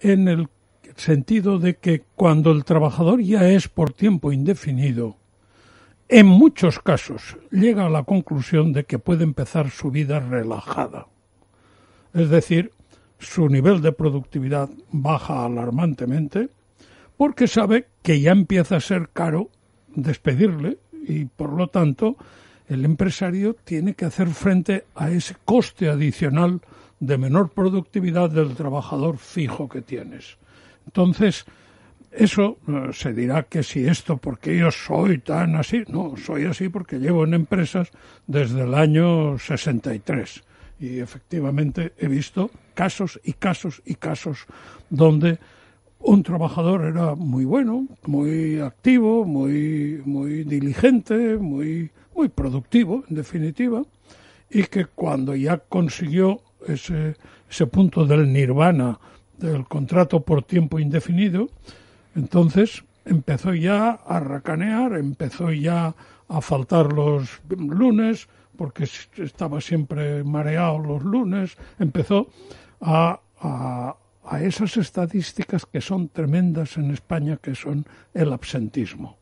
en el sentido de que cuando el trabajador ya es por tiempo indefinido, en muchos casos llega a la conclusión de que puede empezar su vida relajada. Es decir, su nivel de productividad baja alarmantemente porque sabe que ya empieza a ser caro despedirle y por lo tanto el empresario tiene que hacer frente a ese coste adicional de menor productividad del trabajador fijo que tienes. Entonces, eso eh, se dirá que si esto porque yo soy tan así, no, soy así porque llevo en empresas desde el año 63 y efectivamente he visto casos y casos y casos donde un trabajador era muy bueno, muy activo, muy muy diligente, muy muy productivo en definitiva y que cuando ya consiguió ese ese punto del nirvana del contrato por tiempo indefinido, entonces empezó ya a racanear, empezó ya a faltar los lunes, porque estaba siempre mareado los lunes, empezó a, a, a esas estadísticas que son tremendas en España, que son el absentismo.